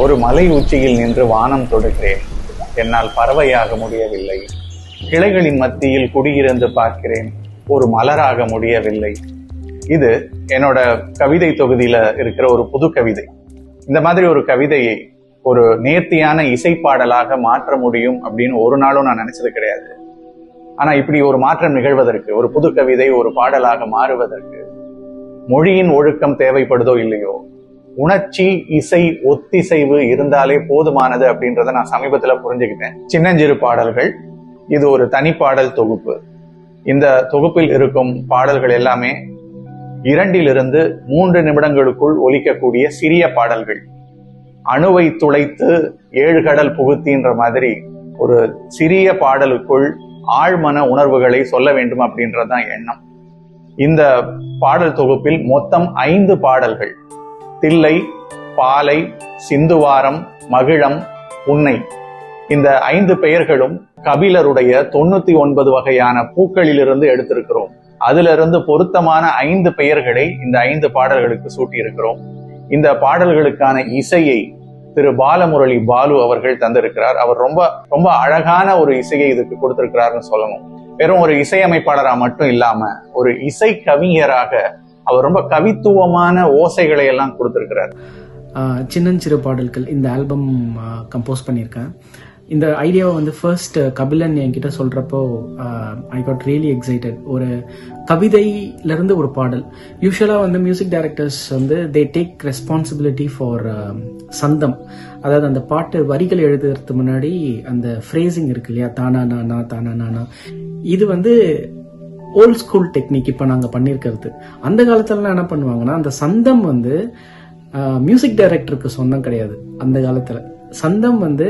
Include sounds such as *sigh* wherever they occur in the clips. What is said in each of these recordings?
ஒரு மலை உச்சியில் நின்று வானம் தொடுகிறேன் என்னால் பறவையாக முடியவில்லை. கிளைகளின் மத்தியில் குடியிருந்து பார்க்கிறேன். ஒரு மலராக முடியவில்லை. இது என்னோட கவிதை தொகுதியில இருக்கிற ஒரு புது கவிதை. இந்த மாதிரி ஒரு கவிதையை ஒரு நேர்த்தியான இசைப்பாடலாக மாற்ற முடியும் அப்படின்னு ஒரு நாளும் நான் நினைச்சது கிடையாது. ஆனா இப்படி ஒரு மாற்றம் நிகழ்வதற்கு ஒரு புது கவிதை ஒரு பாடலாக மாறுவதற்கு மொழியின் ஒழுக்கம் தேவைப்படுதோ இல்லையோ உணர்ச்சி இசை ஒத்திசைவு இருந்தாலே போதுமானது அப்படின்றத நான் சமீபத்துல புரிஞ்சுக்கிட்டேன். சின்னஞ்சிறு பாடல்கள் இது ஒரு தனிப்பாடல் தொகுப்பு. இந்த தொகுப்பில் இருக்கும் பாடல்கள் எல்லாமே இரண்டிலிருந்து மூன்று நிமிடங்களுக்குள் ஒலிக்கக்கூடிய சிறிய பாடல்கள். அணுவை துளைத்து ஏழு கடல் புகுத்தின்ற மாதிரி ஒரு சிறிய பாடலுக்குள் ஆழ்மன உணர்வுகளை சொல்ல வேண்டும் அப்படின்றதான் எண்ணம். இந்த பாடல் தொகுப்பில் மொத்தம் ஐந்து பாடல்கள். தில்லை பாலை சிந்துவாரம் மகிழம் உன்னை. இந்த ஐந்து பெயர்களும் கபிலருடைய தொண்ணூத்தி ஒன்பது வகையான பூக்களிலிருந்து எடுத்திருக்கிறோம். அதிலிருந்து பொருத்தமான ஐந்து பெயர்களை இந்த ஐந்து பாடல்களுக்கு சூட்டியிருக்கிறோம். இந்த பாடல்களுக்கான இசையை திரு பாலமுரளி பாலு அவர்கள் தந்திருக்கிறார். அவர் ரொம்ப ரொம்ப அழகான ஒரு இசையை இதுக்கு கொடுத்திருக்கிறார்னு சொல்லணும். வெறும் ஒரு இசையமைப்பாளரா மட்டும் இல்லாம ஒரு இசை கவிஞராக அவர் ரொம்ப கவித்துவமான ஓசைகளை எல்லாம் கொடுத்துருக்கிறார். சின்னஞ்சிறு பாடல்கள் இந்த ஆல்பம் கம்போஸ் பண்ணியிருக்கேன். இந்த ஐடியாவை வந்து ஃபர்ஸ்ட் கபிலன் என்கிட்ட சொல்றப்போ ஐ காட் ரியலி எக்ஸைட்டட் ஒரு கவிதையிலிருந்து ஒரு பாடல். யூஸ்வலாக வந்து மியூசிக் டைரக்டர்ஸ் வந்து தே டேக் ரெஸ்பான்சிபிலிட்டி ஃபார் சந்தம். அதாவது அந்த பாட்டு வரிகள் எழுதுறதுக்கு முன்னாடி அந்த ஃப்ரேசிங் இருக்கு இல்லையா? தானா நானா தானா நானா. இது வந்து ஓல்ட் ஸ்கூல் டெக்னிக் இப்போ நாங்கள் பண்ணியிருக்கிறது அந்த காலத்துலலாம் என்ன பண்ணுவாங்கன்னா அந்த சந்தம் வந்து மியூசிக் டைரக்டருக்கு சொந்தம் கிடையாது. அந்த காலத்தில். சந்தம் வந்து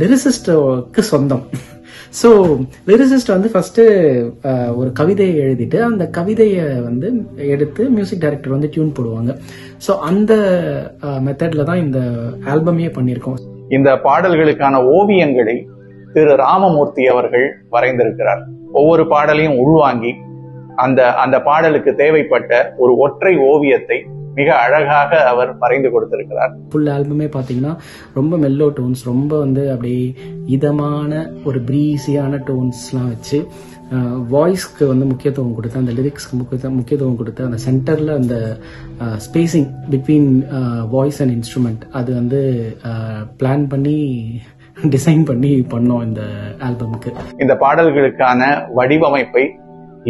லிரிசிஸ்டுக்கு சொந்தம். ஸோ லிரிசிஸ்ட் வந்து ஃபஸ்ட்டு ஒரு கவிதையை எழுதிட்டு அந்த கவிதையை வந்து எடுத்து மியூசிக் டைரக்டர் வந்து டியூன் போடுவாங்க. ஸோ அந்த மெத்தடில் தான் இந்த ஆல்பமே பண்ணியிருக்கோம். இந்த பாடல்களுக்கான ஓவியங்களை திரு ராமமூர்த்தி அவர்கள் வரைந்திருக்கிறார். ஒவ்வொரு பாடலையும் உள்வாங்கி அந்த அந்த பாடலுக்கு தேவைப்பட்ட ஒரு ஒற்றை ஓவியத்தை மிக அழகாக அவர் வரைந்து கொடுத்திருக்கிறார். ஃபுல் ஆல்பமே பார்த்தீங்கன்னா ரொம்ப மெல்லோ டோன்ஸ் ரொம்ப வந்து அப்படியே இதமான ஒரு ப்ரீஸியான டோன்ஸ்லாம் வச்சு வாய்ஸ்க்கு வந்து முக்கியத்துவம் கொடுத்து அந்த லிரிக்ஸ்க்கு முக்கியத்துவம் முக்கியத்துவம் கொடுத்து அந்த சென்டரில் அந்த spacing between voice and instrument அது வந்து பிளான் பண்ணி *laughs* டிசைன் பண்ணி பண்ணோம் இந்த ஆல்பமுக்கு இந்த பாடல்களுக்கான வடிவமைப்பை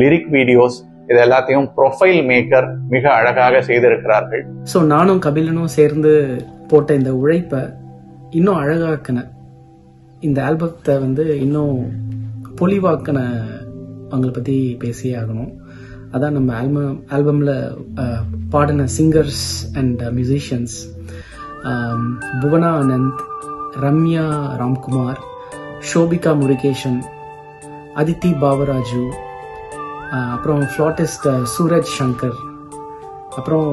லிரிக் வீடியோஸ் இது எல்லாத்தையும் ப்ரொஃபைல் மேக்கர் மிக அழகாக செய்திருக்கிறார்கள். ஸோ நானும் கபிலனும் சேர்ந்து போட்ட இந்த உழைப்பை இன்னும் அழகாக்கின இந்த ஆல்பத்தை வந்து இன்னும் பொலிவாக்கின அவங்கள பற்றி பேசியே ஆகணும். அதான் நம்ம ஆல்பம் ஆல்பமில் பாடின singers and musicians Bhuvana Anand Ramya Ramkumar Shobika Murugesan Aditi Bhavaraju அப்புறம் ஃப்ளாட்டிஸ்ட் சூரஜ் சங்கர் அப்புறம்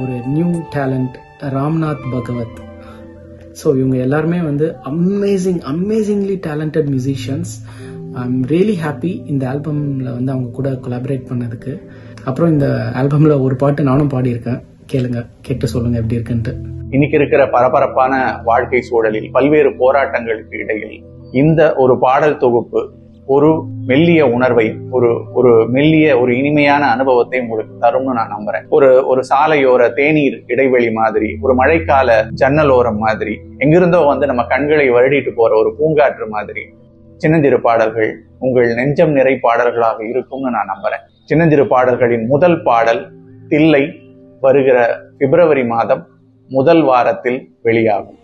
ஒரு new talent Ramnath Bhagavat. So இவங்க எல்லாருமே வந்து amazing amazingly talented musicians I am really happy இந்த ஆல்பமில் வந்து அவங்க கூட கொலாபரேட் பண்ணதுக்கு. அப்புறம் இந்த ஆல்பமில் ஒரு பாட்டு நானும் பாடியிருக்கேன். கேளுங்க கேட்டு சொல்லுங்க எப்படி இருக்குன்ட்டு. இன்னைக்கு இருக்கிற பரபரப்பான வாழ்க்கை சூழலில் பல்வேறு போராட்டங்களுக்கு இடையில் இந்த ஒரு பாடல் தொகுப்பு ஒரு மெல்லிய உணர்வை ஒரு ஒரு மெல்லிய ஒரு இனிமையான அனுபவத்தை உங்களுக்கு தரும்னு நான் நம்புறேன். ஒரு ஒரு சாலையோர தேநீர் இடைவெளி மாதிரி ஒரு மழைக்கால ஜன்னலோரம் மாதிரி எங்கிருந்தோ வந்து நம்ம கண்களை வருடிட்டு போற ஒரு பூங்காற்று மாதிரி சின்னஞ்சிறு பாடல்கள் உங்கள் நெஞ்சம் நிறை பாடல்களாக இருக்கும்னு நான் நம்புறேன். சின்னஞ்சிறு பாடல்களின் முதல் பாடல் தில்லை வருகிற பிப்ரவரி மாதம் முதல் வாரத்தில் வெளியாகும்.